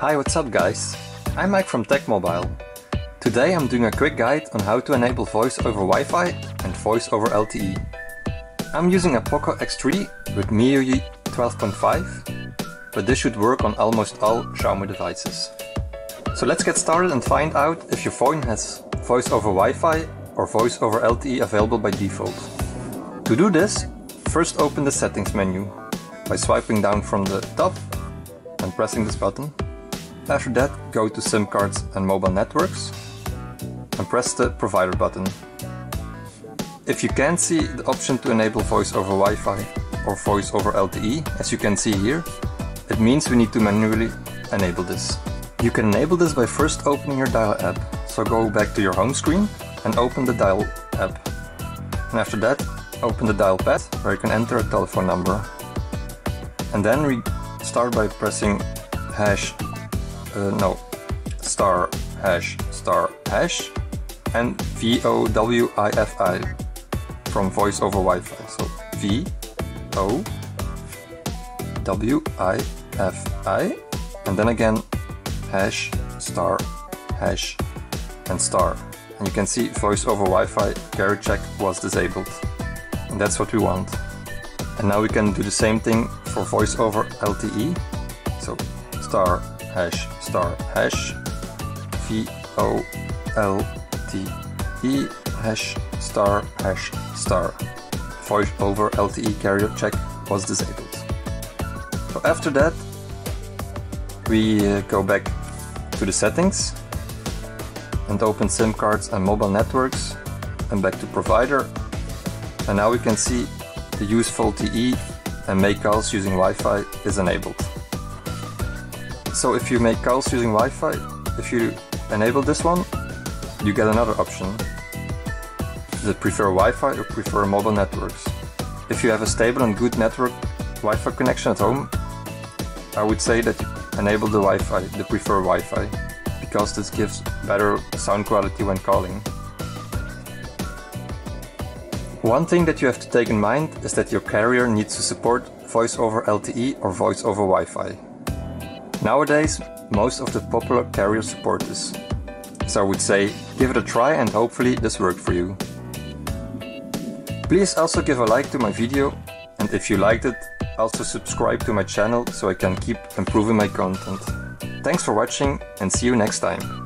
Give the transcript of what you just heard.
Hi, what's up guys? I'm Mike from Tech Mobile. Today I'm doing a quick guide on how to enable voice over Wi-Fi and voice over LTE. I'm using a Poco X3 with MIUI 12.5, but this should work on almost all Xiaomi devices. So let's get started and find out if your phone has voice over Wi-Fi or voice over LTE available by default. To do this, first open the settings menu by swiping down from the top and pressing this button. After that, go to SIM cards and mobile networks and press the provider button. If you can't see the option to enable voice over Wi-Fi or voice over LTE, as you can see here, it means we need to manually enable this. You can enable this by first opening your Dial app. So go back to your home screen and open the Dial app. And after that, open the Dial pad where you can enter a telephone number. And then we start by pressing hash, uh, no, star hash star hash and VOWIFI from voice over Wi-Fi. So V O W I F I and then again hash star hash and star. And you can see voice over Wi-Fi carrier check was disabled. And that's what we want. And now we can do the same thing for voice over LTE. So star hash star hash V O L T E hash star hash star. Voice over LTE carrier check was disabled. So after that we uh, go back to the settings and open SIM cards and mobile networks and back to provider and now we can see the use VoLTE and make calls using Wi-Fi is enabled. So if you make calls using Wi-Fi, if you enable this one, you get another option. Does it prefer Wi-Fi or prefer mobile networks? If you have a stable and good network Wi-Fi connection at home, I would say that you enable the Wi-Fi, the prefer Wi-Fi, because this gives better sound quality when calling. One thing that you have to take in mind is that your carrier needs to support voice over LTE or voice over Wi-Fi. Nowadays, most of the popular carriers support this. So I would say, give it a try and hopefully this worked for you. Please also give a like to my video and if you liked it, also subscribe to my channel so I can keep improving my content. Thanks for watching and see you next time.